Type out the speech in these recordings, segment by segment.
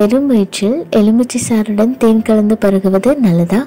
வெறும் வயிற்றில் எலுமிச்சை சாறுடன் தேன் கலந்து பருகுவது நல்லதா?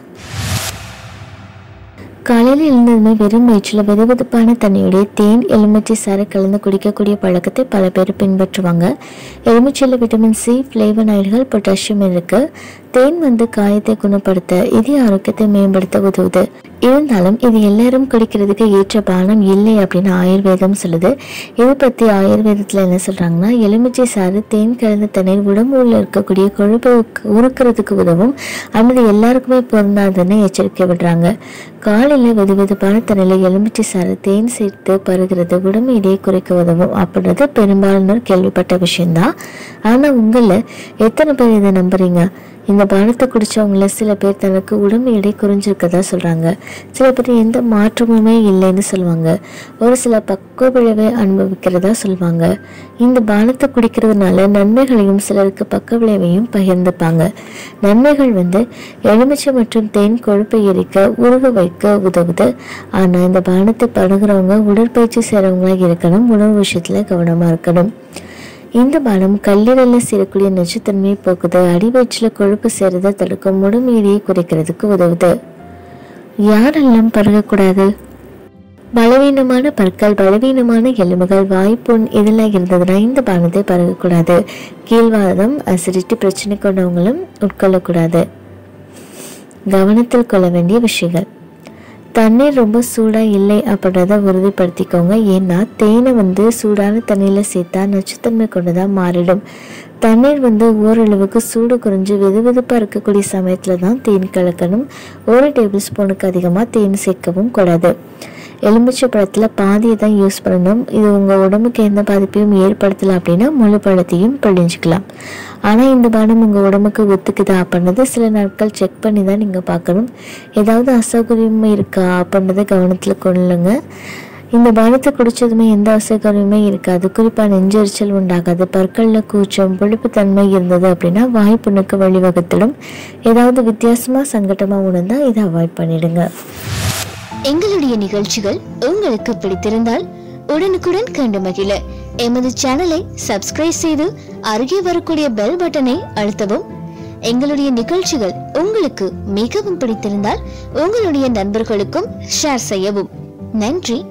காலையில் எழுந்ததுமே வெறும் வயிற்றில் வெதுவெதுப்பான தண்ணியுடைய தேன் எலுமிச்சை சாறு கலந்து குடிக்கக்கூடிய பழக்கத்தை பல பேர் பின்பற்றுவாங்க. எலுமிச்சையில் விட்டமின் சி ஃப்ளேவனாய்டுகள் பொட்டாசியம் இருக்கு. தேன் வந்து காயத்தை குணப்படுத்த இதய ஆரோக்கியத்தை மேம்படுத்த உதவுது. இருந்தாலும் இது எல்லாரும் குடிக்கிறதுக்கு ஏற்ற பானம் இல்லை அப்படின்னு ஆயுர்வேதம் சொல்லுது. இதை பற்றி ஆயுர்வேதத்தில் என்ன சொல்கிறாங்கன்னா எலுமிச்சை சாறு தேன் கலந்த தண்ணீர் உடம்புல இருக்கக்கூடிய கொழுப்பை உருக்குறதுக்கு உதவும். அல்லது எல்லாருக்குமே பொருந்தாதுன்னு எச்சரிக்கை விடுறாங்க. காலையில் வெது வெதுப்பான தண்ணியில் எலுமிச்சை சாறு தேன் சேர்த்து பருகிறது உடம்பு இடையே குறைக்க உதவும் அப்படின்றது பெரும்பாலானோர் கேள்விப்பட்ட விஷயம்தான். ஆனால் உங்களில் எத்தனை பேர் இதை நம்புறீங்க? இந்த பானத்தை குடித்தவங்கள சில பேர் தனக்கு உடம்பு எடை குறைஞ்சிருக்கதா சொல்றாங்க. சில பேர் எந்த மாற்றமுமே இல்லைன்னு சொல்லுவாங்க. ஒரு சில பக்குவ விளைவை அனுபவிக்கிறதா சொல்லுவாங்க. இந்த பானத்தை குடிக்கிறதுனால நன்மைகளையும் சிலருக்கு பக்க விளைவையும் பகிர்ந்துப்பாங்க. நன்மைகள் வந்து எலுமிச்சை மற்றும் தேன் கொழுப்பை எரிக்க உருக வைக்க உதவுது. ஆனால் இந்த பானத்தை பழகிறவங்க உடற்பயிற்சி செய்கிறவங்களாக இருக்கணும் உணவு விஷயத்தில் கவனமாக இருக்கணும். இந்த பானம் கல்லீரலில் சேரக்கூடிய நச்சுத்தன்மையை போக்குது. அடிவயிற்றில் கொழுப்பு சேருதை தடுக்கும் முடுமீடியை குறைக்கிறதுக்கு உதவுது. யாரெல்லாம் பருகக்கூடாது பலவீனமான பற்கள் பலவீனமான எலும்புகள் வாய்ப்புண் இதெல்லாம் இருந்ததுன்னா இந்த பானத்தை பருகக்கூடாது கீழ்வாதம் அசிடிட்டி பிரச்சனை கொண்டவங்களும் உட்கொள்ளக்கூடாது. கவனத்தில் கொள்ள வேண்டிய விஷயங்கள். தண்ணீர் ரொம்ப சூடாக இல்லை அப்படின்றத உறுதிப்படுத்திக்கோங்க. ஏன்னா தேனை வந்து சூடான தண்ணியில் சேர்த்தா நச்சுத்தன்மை கொண்டதாக மாறிடும். தண்ணீர் வந்து ஓரளவுக்கு சூடு குறைஞ்சு வெதுவெதுப்பாக இருக்கக்கூடிய சமயத்தில் தான் தேன் கலக்கணும். ஒரு டேபிள் ஸ்பூனுக்கு அதிகமாக தேன் சேர்க்கவும் கூடாது. எலுமிச்சை பழத்தில் பாதியை தான் யூஸ் பண்ணணும். இது உங்கள் உடம்புக்கு எந்த பாதிப்பையும் ஏற்படுத்தலை அப்படின்னா முழு பழத்தையும் பிழிஞ்சிக்கலாம் ஆனால் இந்த பானம் உங்கள் உடம்புக்கு ஒத்துக்குதா அப்படின்றத சில நாட்கள் செக் பண்ணி தான் நீங்கள் பார்க்கணும். ஏதாவது அசௌகரியம் இருக்கா அப்படின்றத கவனத்தில் கொள்ளுங்க. இந்த பானத்தை குடிச்சதுமே எந்த அசௌகரியமே இருக்காது. குறிப்பாக நெஞ்செரிச்சல் உண்டாகாது. பற்களில் கூச்சம் புளிப்புத்தன்மை இருந்தது அப்படின்னா வாய்ப்புண்ணுக்கு வழிவகுத்திடும். ஏதாவது வித்தியாசமாக சங்கடமாக உணர்ந்தால் இதை அவாய்ட் பண்ணிடுங்க. எங்களுடைய நிகழ்ச்சிகள் உங்களுக்கு பிடித்திருந்தால் உடனுக்குடன் கண்டு மகிழ. எமது சேனலை சப்ஸ்கிரைப் செய்து அருகே வரக்கூடிய பெல் பட்டனை அழுத்தவும். எங்களுடைய நிகழ்ச்சிகள் உங்களுக்கு மிகவும் பிடித்திருந்தால் உங்களுடைய நண்பர்களுக்கும் ஷேர் செய்யவும். நன்றி